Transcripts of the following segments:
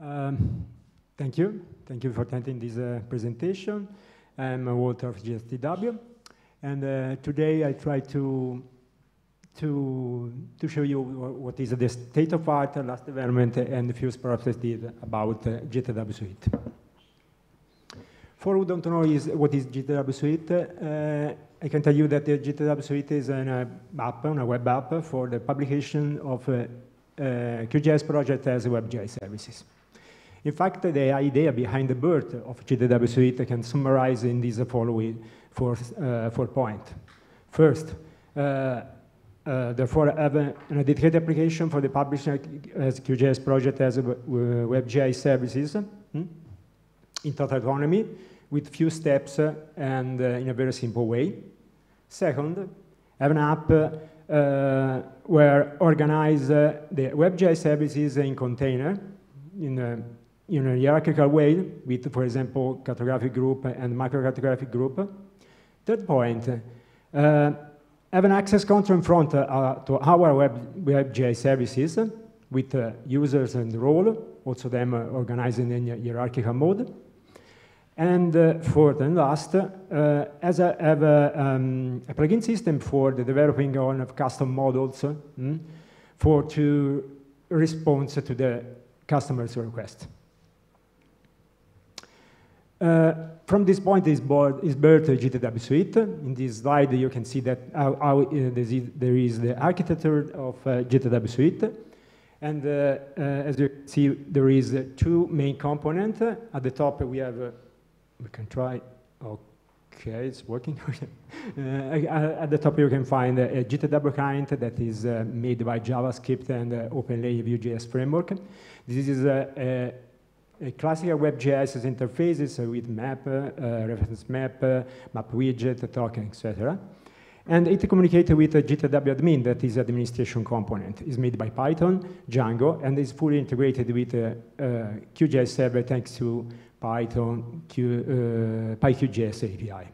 Um, thank you. Thank you for attending this uh, presentation. I'm Walter of Gis3W, and uh, today I try to to to show you what is the state of art, last development, and the few perspectives about uh, G3W Suite. For who don't know is what is G3W Suite, uh, I can tell you that the G3W Suite is an uh, app, a web app for the publication of uh, uh QGIS project as WebGIS services. In fact, the idea behind the birth of G3W Suite can summarize in these following four, uh, four points. First, uh, uh, therefore, have a, a, dedicated application for the publishing as QGIS project as WebGIS services hmm? in total autonomy with few steps and uh, in a very simple way. Second, have an app uh, where organize uh, the WebGIS services in container in a in a hierarchical way with, for example, cartographic group and microcartographic group. Third point, uh, have an access control in front uh, to our web, WebGIS services with uh, users and role, also them uh, organized in a hierarchical mode. And uh, fourth and last, uh, as I have a, um, a, plugin system for the developing of custom models mm, for to respond to the customer's request. Uh, from this point is, board, is built G3W suite. In this slide, you can see that how, uh, there is the architecture of uh, G3W suite. And uh, uh, as you see, there is two main components. At the top, we have, we can try, okay, it's working. at the top, you can find a G3W client that is made by JavaScript and OpenLay Vue.js framework. This is a classical WebGIS interfaces with map, uh, reference map, uh, map widget, token, etc. And it communicates with a G3W admin that is administration component. It's made by Python, Django, and is fully integrated with a, a QGIS server thanks to Python Q, uh, PyQGIS API.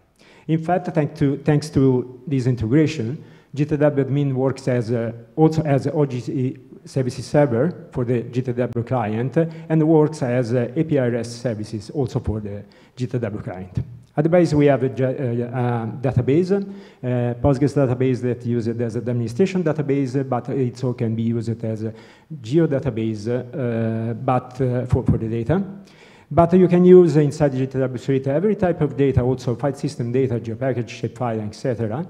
In fact, thanks to, thanks to this integration, G3W admin works as a, also as OGC services server for the G3W client and works as uh, API REST services also for the G3W client. At the base, we have a, a database, a Postgres database that uses as an administration database, but it also can be used as a geodatabase, uh, but uh, for, for the data. But you can use inside G3W Suite every type of data, also file system data, geopackage, shapefile, etc.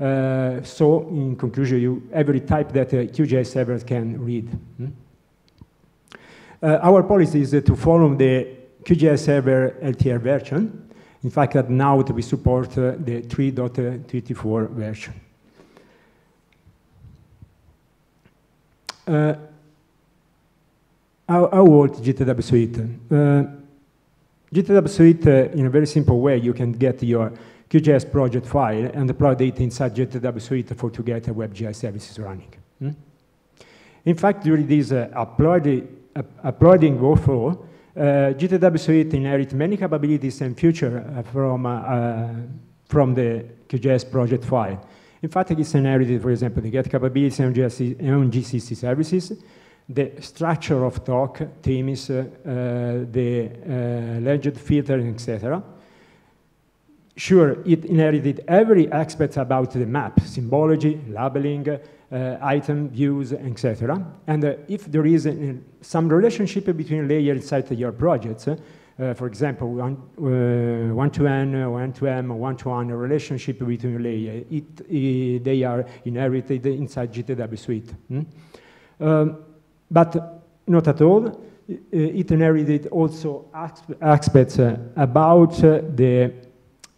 Uh, so in conclusion, you, every type that a QGIS server can read. Hmm? Uh, our policy is to follow the QGIS server LTR version. In fact, now we support uh, the 3.34 version. Uh, how, how G3W Suite? Uh, G3W Suite, uh, in a very simple way, you can get your QGIS project file and deploy data inside G3W Suite for to get a WebGIS services running. Hmm? In fact, during this uh, uploading, uh, uploading workflow, uh, G3W Suite inherits many capabilities and features uh, from, uh, uh, from the QGIS project file. In fact, it's inherited, for example, the get capabilities on, on GCC services, the structure of talk, themes, the legend filtering, etc sure, it inherited every aspect about the map, symbology, labeling, uh, item, views, etc. And uh, if there is a, some relationship between layers inside your projects, uh, for example, one, uh, one to N, one to M, one to one relationship between layers, they are inherited inside G3W Suite. Hmm? Um, but not at all. It inherited also aspects uh, about uh, the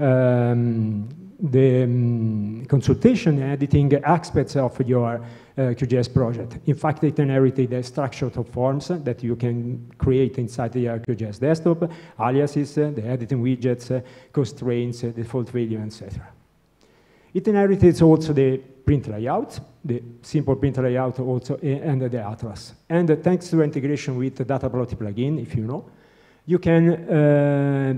um, the um, consultation editing aspects of your uh, QGIS project. In fact, it inherited the structure of forms that you can create inside the QGIS desktop, aliases, uh, the editing widgets, uh, constraints, default value, etc. It inherited also the print layout, the simple print layout also, and the atlas. And thanks to integration with the DataPlotly plugin, if you know, you can uh,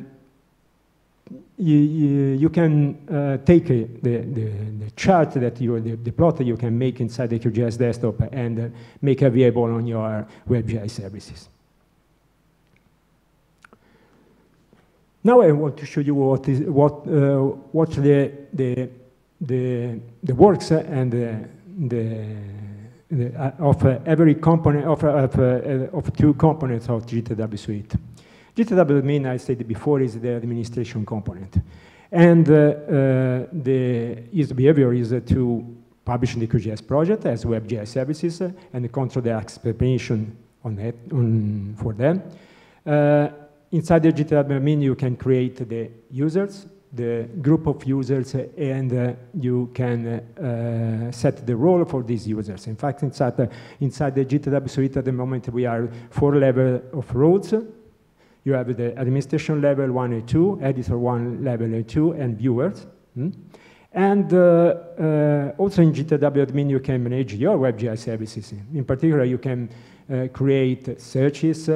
you, you, you can uh, take uh, the, the, the, chart that you, the, the, plot that you can make inside the QGIS desktop and uh, make available on your WebGI services. Now I want to show you what, is, what, uh, what the, the, the, the works and the, the the, uh, of uh, every component of, uh, of, uh, of two components of G3W Suite. G3W admin I said before is the administration component, and uh, uh, the its behavior is to publish the QGIS project as WebGIS services and control the explanation on on, for them. Inside the GitHub admin, you can create the users, the group of users, and uh, you can uh, set the role for these users. In fact, inside the, inside the GitHub suite at the moment, we are four level of roles. You have the administration level one and two, editor one level and two, and viewers. Hmm? And uh, uh, also in G3W admin, you can manage your WebGIS services. In particular, you can uh, create searches,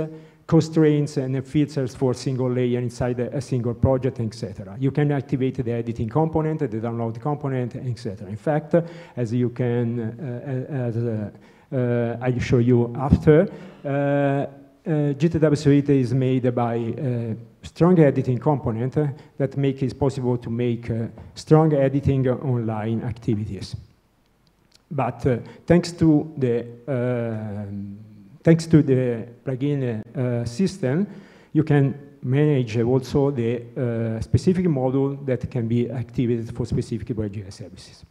constraints and filters for single layer inside a, single project, etc. You can activate the editing component, the download component, etc. In fact, as you can, uh, as uh, uh, I'll show you after, uh, uh, Uh, G3W Suite is made by a strong editing component that makes it possible to make uh, strong editing online activities. But thanks to the thanks to the plugin uh, system, you can manage also the uh, specific module that can be activated for specific WebGIS services.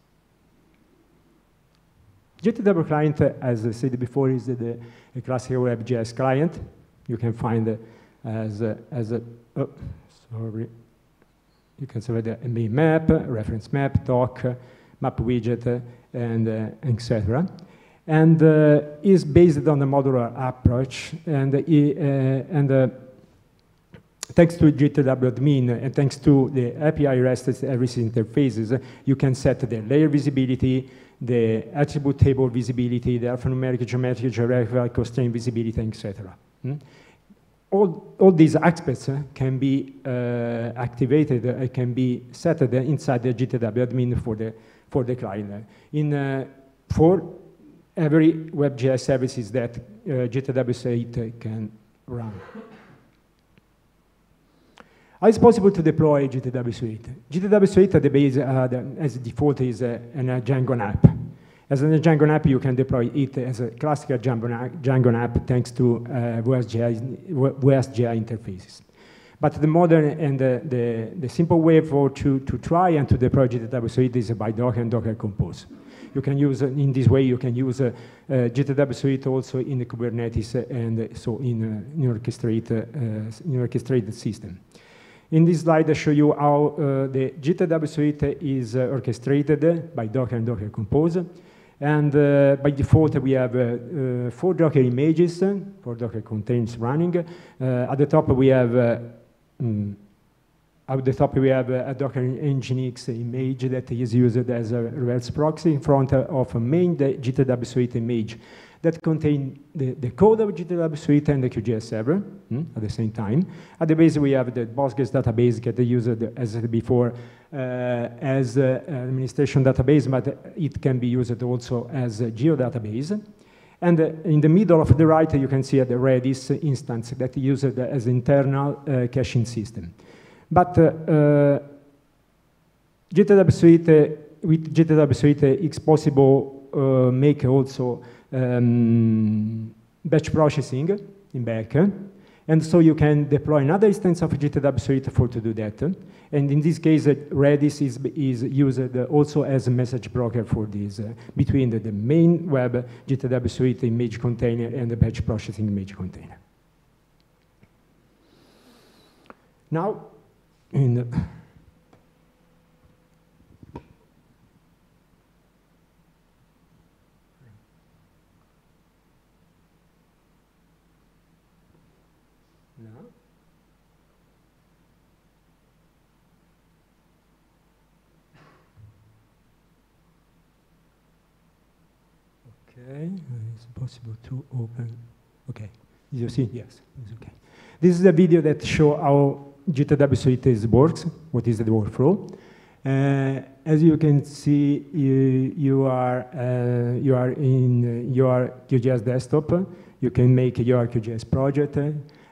G3W client, as I said before, is the, the classical WebGIS client. You can find as a, as a oh, sorry, you can select the main map, reference map, doc, map widget, and uh, etc and uh, is based on a modular approach. And, uh, and uh, thanks to G3W admin and thanks to the API REST service interfaces, you can set the layer visibility, the attribute table visibility, the alphanumeric, geometric, hierarchical constraint visibility, etc. Hmm? All, all these aspects uh, can be uh, activated, uh, can be set inside the G3W admin for the, for the client. In, for every WebGIS services that uh, GTW8 can run. How is possible to deploy G3W Suite? G3W Suite at the base, uh, the, as default, is a, an Django app. As a Django app, you can deploy it as a classical Django app thanks to uh, WSGI, interfaces. But the modern and the, the, the simple way for to, to try and to deploy G3W Suite is by Docker and Docker Compose you can use, in this way, you can use uh, uh, G3W Suite also in the Kubernetes and so in, uh, in, orchestrated, in orchestrated system. In this slide, I show you how the G3W Suite is orchestrated by Docker and Docker Compose. And uh, by default, we have uh, uh, four Docker images, four Docker containers running. at the top, we have mm, at the top, we have a Docker Nginx image that is used as a reverse proxy in front of a main G3W Suite image that contain the, the code of G3W Suite and the QGIS server hmm, at the same time. At the base, we have the PostGIS database that used, as before, uh, as an administration database, but it can be used also as a geodatabase. And uh, in the middle of the right, you can see the Redis instance that used as internal uh, caching system. But uh, G3W Suite, with G3W Suite, it's possible uh, make also um, batch processing in back. And so you can deploy another instance of Suite for to do that. And in this case, uh, Redis is, is used also as a message broker for this, uh, between the, the, main web G3W Suite image container and the batch processing image container. Now, in the Okay, it's possible to open. Okay, you see? Yes, it's okay. This is a video that show how G3W Suite works, what is the workflow. Uh, as you can see, you, you, are, uh, you are in your QGIS desktop. You can make your QGIS project.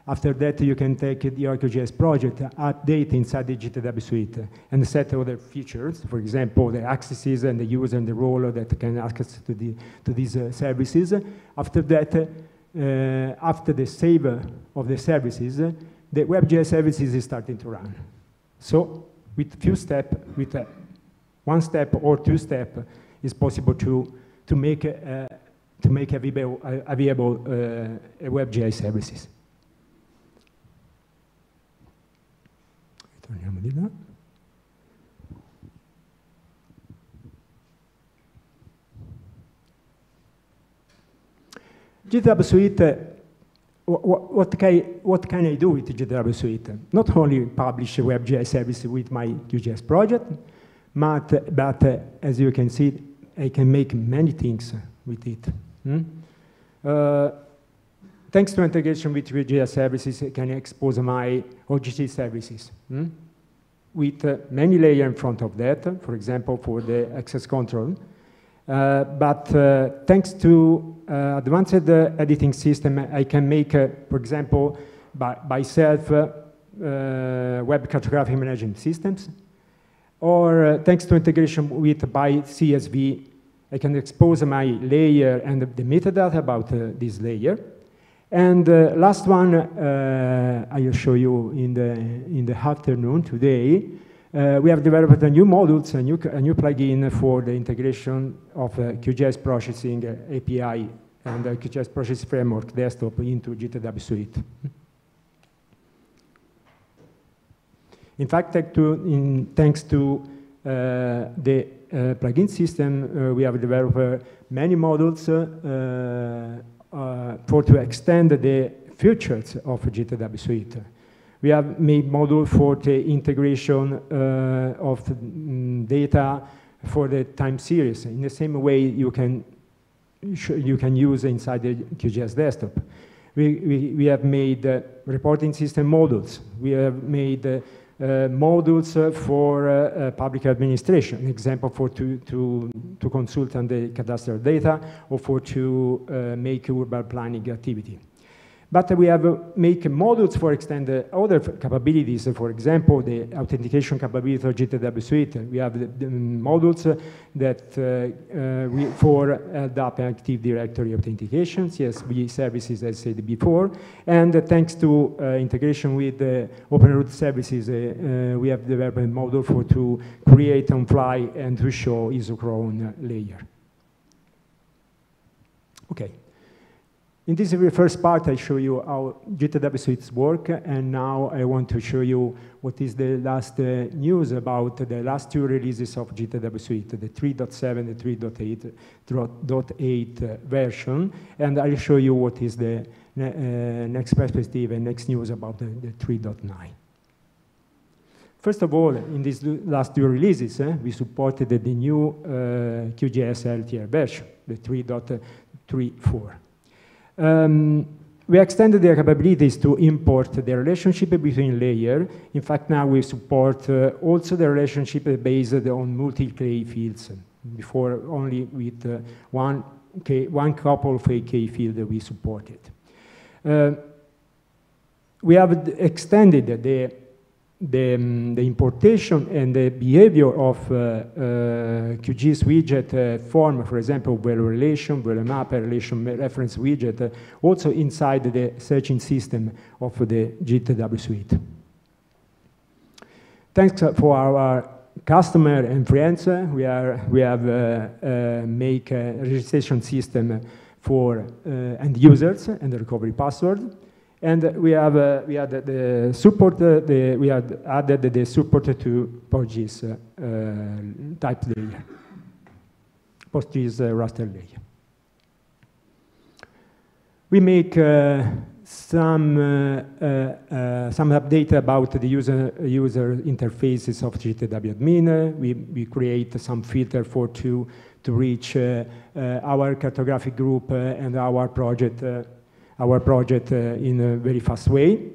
After that, you can take the ArcGIS project, update inside the G3W suite, and set other features. For example, the accesses and the user and the role that can access to, the, to these uh, services. After that, uh, after the save of the services, the WebGIS services is starting to run. So with few steps, with uh, one step or two steps, it's possible to, to make, uh, to make available, available uh, WebGIS services. Di là. GitHub Suite, what, what, can, what can I do with GitHub Suite? Not only publish a WebGIS service with my QGIS project, but, but uh, as you can see, I can make many things with it. Hmm? Uh, Thanks to integration with WebGIS services, I can expose my OGC services hmm? with uh, many layers in front of that, for example, for the access control. Uh, but uh, thanks to uh, advanced uh, editing system, I can make, uh, for example, by, by self web cartographic management systems, or thanks to integration with pycsw, I can expose my layer and the metadata about this layer. And uh, last one, uh, I will show you in the, in the afternoon today. Uh, we have developed a new module, a new, a new plugin for the integration of uh, QGIS processing uh, API and the QGIS processing framework desktop into G3W Suite. In fact, to, in, thanks to uh, the plugin system, we have developed many modules uh, for to extend the features of G3W Suite. We have made module for the integration uh, of mm, data for the time series. In the same way you can, you can use inside the QGIS desktop. We, we, we have made uh, reporting system models. We have made uh, uh, Uh, modules for uh, uh public administration, example for to, to, to consult on the cadastral data or for to uh, make urban planning activity. But we have uh, make modules for extend uh, other capabilities. For example, the authentication capability of G3W Suite. We have the, the mm, modules uh, that uh, uh, we, for uh, LDAP Active Directory authentication, CSW services, as I said before. And thanks to integration with OpenRoute services, we have developed a module for to create on fly and to show isochrone layer. Okay. In this very first part, I show you how G3W suites work, and now I want to show you what is the last uh, news about the last two releases of G3W Suite, the 3.7 the 3.8 uh, version, and I'll show you what is the uh, next perspective and next news about the, the 3.9. First of all, in these last two releases, eh, we supported the new uh, QGIS LTR version, the 3.34. Um, we extended their capabilities to import the relationship between layers. In fact, now we support uh, also the relationship based on multi-K fields. Before, only with uh, one, K, one couple of K fields we supported. Uh, we have extended the the, um, the, importation and the behavior of uh, uh, QGIS widget uh, form, for example, value relation, value map, relation reference widget, uh, also inside the searching system of the G3W suite. Thanks for our customer and friends. We, are, we have uh, uh, make a registration system for end users and the recovery password. And we have uh, we had the support uh, the we had added the support to PostGIS uh, type layer, PostGIS raster layer. We make some uh, uh, some update about the user user interfaces of G3W admin. We we create some filter for to to reach uh, our cartographic group and our project our project uh, in a very fast way.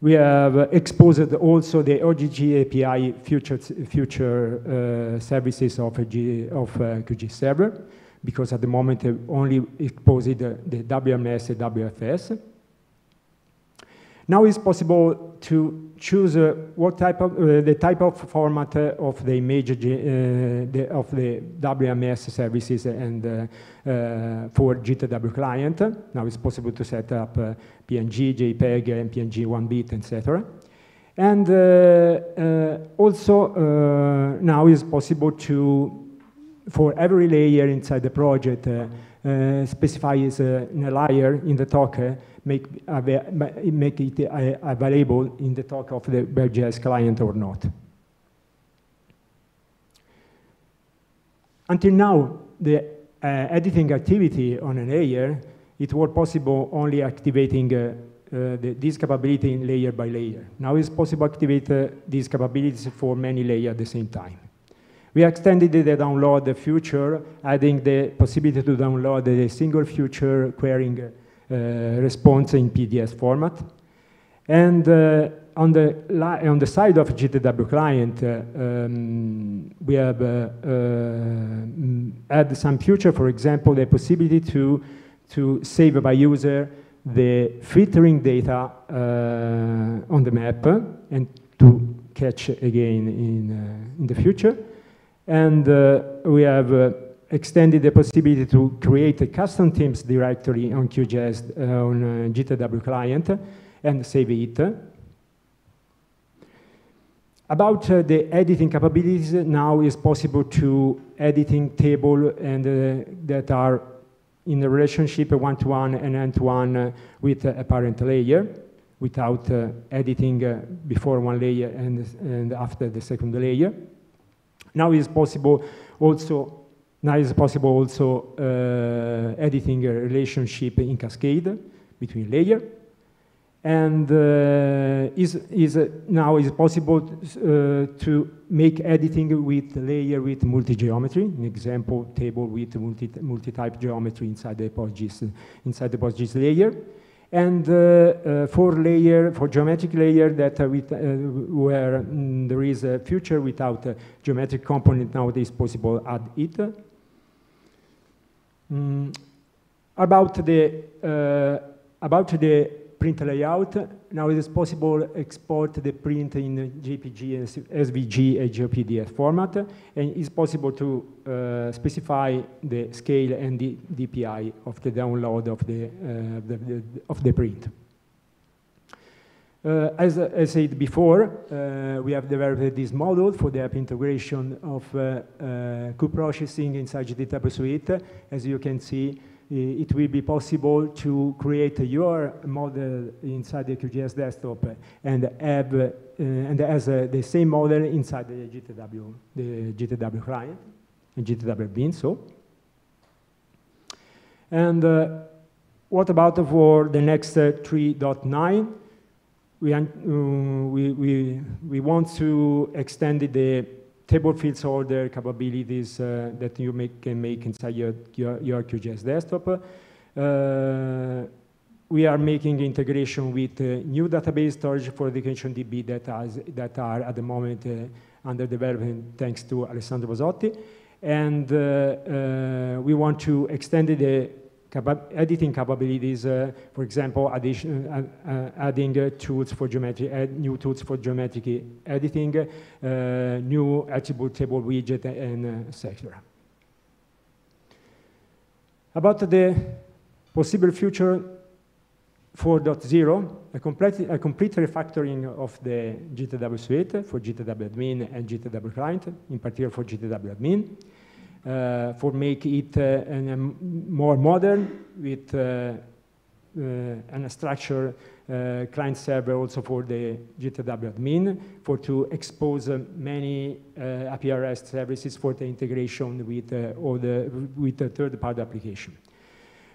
We have exposed also the OGC API future, future uh, services of, G, of uh, QG server, because at the moment only exposed the, the WMS and WFS. Now it's possible to choose uh, what type of uh, the type of format uh, of the image uh, the, of the WMS services and uh, uh, for G3W client. Now it's possible to set up PNG, JPEG, and PNG one bit, etc. And also now it's possible to for every layer inside the project specify as a, layer in the talk, make, make it uh, available in the talk of the WebGIS client or not. Until now, the uh, editing activity on a layer, it was possible only activating uh, uh, the, this capability layer by layer. Now it's possible to activate these capabilities for many layers at the same time. We extended the download feature, adding the possibility to download a single feature querying uh, response in PDF format. And uh, on, the on the side of G3W client, uh, um, we have uh, uh, add some future, for example, the possibility to, to save by user the filtering data uh, on the map and to catch again in, in the future. And uh, we have uh, extended the possibility to create a custom themes directory on QGIS uh, on G3W client and save it. About uh, the editing capabilities, now is possible to editing table and uh, that are in a relationship one-to-one -one and end-to-one -one, uh, with a parent layer without editing before one layer and, and after the second layer. Now it's possible also now it's possible also uh, editing a relationship in cascade between layer. And uh, is, is, uh, now is possible uh, to make editing with layer with multi-geometry, an example table with multi-type geometry inside the PostGIS, inside the PostGIS layer and uh, uh, for layer, for geometric layer that with, where mm, there is a future without a geometric component nowadays possible add it. Mm, about the about the print layout, now it is possible export the print in JPG, SVG, and GeoPDF format, and it's possible to uh, specify the scale and the DPI of the download of the, uh, the, the of the print. Uh, as I said before, uh, we have developed this model for the app integration of uh, uh, co-processing inside G3W Suite. As you can see, it will be possible to create your model inside the QGIS desktop and have uh, and as uh, the same model inside the G3W, the G3W client and G3W bin. So, and uh, what about for the next uh, 3.9? We, uh, we, we, we want to extend the table fields order capabilities uh, that you make, can make inside your, your, your QGIS desktop. Uh, we are making integration with uh, new database storage for education DB that, has, that are at the moment uh, under development thanks to Alessandro Pasotti. And we want to extend the capa editing capabilities, uh, for example, addition, uh, uh, adding tools for geometry, add new tools for geometric editing, new attribute table widget, and etc. About the possible future 4.0, a complete, a complete refactoring of the G3W suite for G3W admin and G3W client, in particular for G3W admin for make it uh, an, um, more modern with uh, an structure uh, client server also for the G3W admin for to expose uh, many uh, API REST services for the integration with all the with the third party application.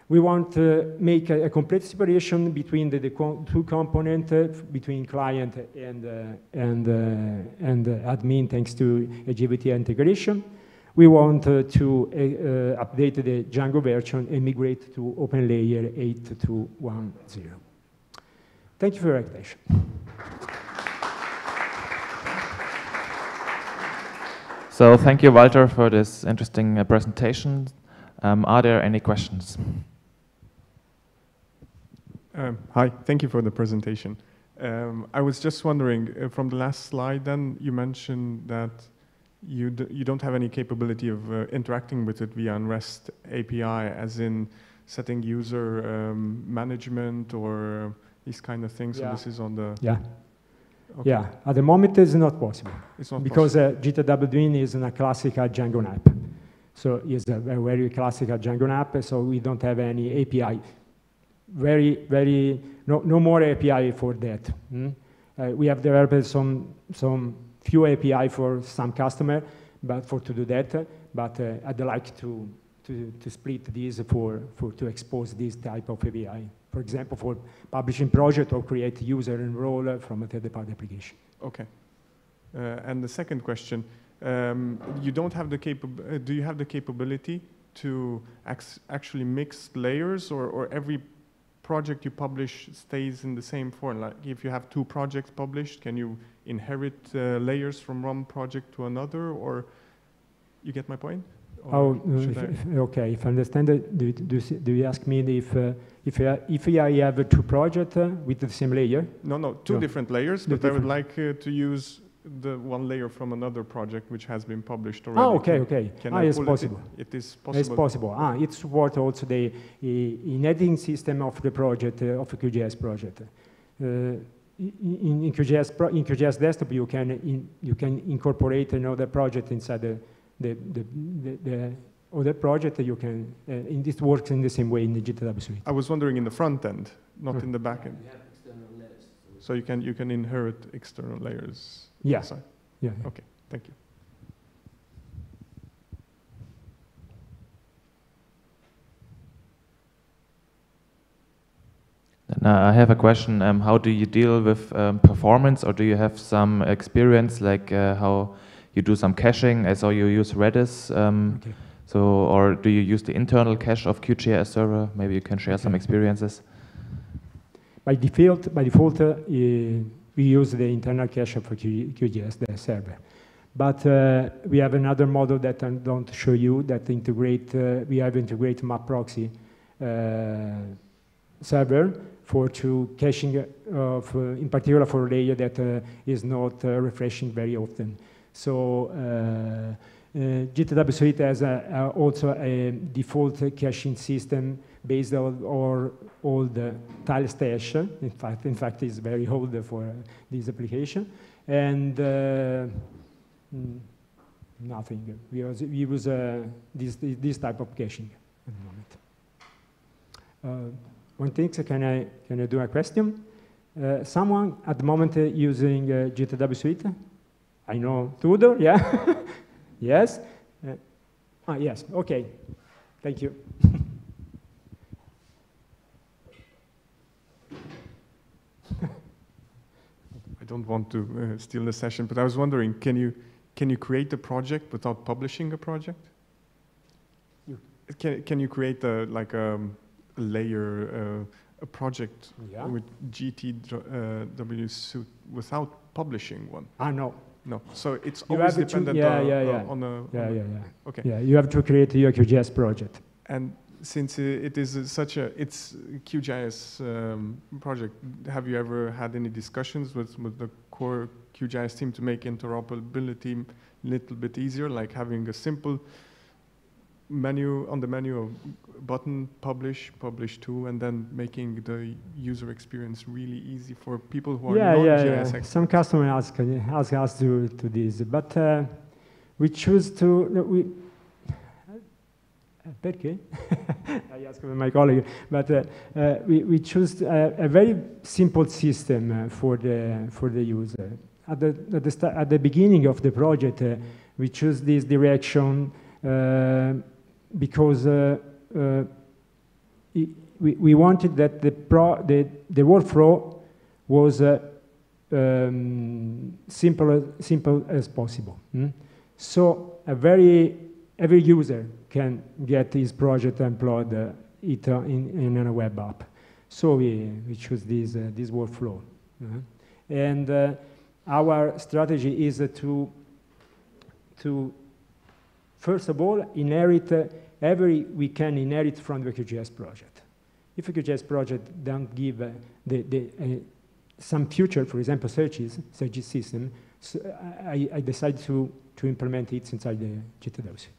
We want to make a, a complete separation between the, the two components between client and and and admin thanks to a GVT integration we want uh, to uh, uh, update the Django version and migrate to OpenLayer 8.2.1.0. Thank you for your attention. So thank you, Walter, for this interesting uh, presentation. Um, are there any questions? Um, hi, thank you for the presentation. Um, I was just wondering, uh, from the last slide then, you mentioned that you, d- you don't have any capability of uh, interacting with it via an REST API, as in setting user um, management or these kind of things. Yeah. So this is on the... Yeah, okay. yeah. At the moment, it's not possible. It's not because uh, G3W Twin is a classical Django app. So it's a very, very classical Django app, so we don't have any API. Very, very, no, no more API for that. mm. Uh, we have developed some, some few API for some customer, but for to do that, but uh, I'd like to, to, to split these for, for to expose this type of API. For example, for publishing project or create user enroll from a third-party application. Okay. Uh, and the second question, um, you don't have the capab- uh, do you have the capability to actually mix layers or, or every project you publish stays in the same form? Like if you have two projects published, can you inherit uh, layers from one project to another or you get my point? Or Oh, if- I- okay, if I understand it, do, do, do you ask me if, uh, if, I, if I have two projects uh, with the same layer? no, no, two No. different layers, Two but I would like uh, to use the one layer from another project which has been published already. Ah, okay, okay. Can ah, I it's possible. It, it is It's possible. possible. Ah, it supports also the uh, in-editing system of the project, uh, of the QGIS project. Uh, in, in, QGIS pro, in QGIS desktop, you can, in, you can incorporate another project inside the, the, the, the, the other project. You can, uh, and this works in the same way in the GTW suite. I was wondering in the front end, not in the back end. So you can you can inherit external layers. Yeah. inside. Yeah. Okay. Thank you. And, uh, I have a question. Um, how do you deal with um, performance, or do you have some experience, like uh, how you do some caching? I saw you use Redis. Um, Okay. so, or do you use the internal cache of QGIS server? Maybe you can share some experiences. By default, by default, uh, we use the internal cache for QGIS, the server. But uh, we have another model that I don't show you that integrate. Uh, we have integrate map proxy uh, server for to caching of, uh, in particular for a layer that uh, is not uh, refreshing very often. So. G3W Suite has a, uh, also a default caching system based on or old TileStache. In fact, in fact, it's very old for this application, and uh, mm, nothing. We use, we uh, this this type of caching at the moment. Uh, one thing, so can I can I do a question? Someone at the moment using uh, G3W Suite? I know Tudor, yeah. yes. Ah, yes. Okay. Thank you. I don't want to uh, steal the session, but I was wondering, can you can you create a project without publishing a project? You- Can can you create a like a, a layer uh, a project Yeah. with G3W suite without publishing one? Ah, no. No. So it's You always have to- dependent yeah, on, yeah, uh, yeah. on a Yeah, on a- yeah, yeah. Okay. Yeah, you have to create your QGIS project. And since it is such a it's QGIS um, project, have you ever had any discussions with, with the core QGIS team to make interoperability a little bit easier, like having a simple menu on the menu of button publish, publish to, and then making the user experience really easy for people who are yeah, non yeah, GIS yeah. experts? Some customers ask, ask us to, do this, but uh, we choose to, we, perché? I ask my colleague, but uh, uh, we, we choose a, a very simple system uh, for, the, for the user. At the, at the, sta- at the beginning of the project, uh, we choose this direction uh, because uh, uh, we, we wanted that the, pro, the, the workflow was uh, um, simple, simple as possible. mm? So a very, every user can get his project and upload uh, it uh, in, in a web app. So we, we choose this, uh, this workflow. uh, And our strategy is to, to, first of all, inherit every we can inherit from the QGIS project. If a QGIS project don't give uh, the, the, uh, some future, for example, searches, search system, so I, I decided to, to implement it inside the G3W suite.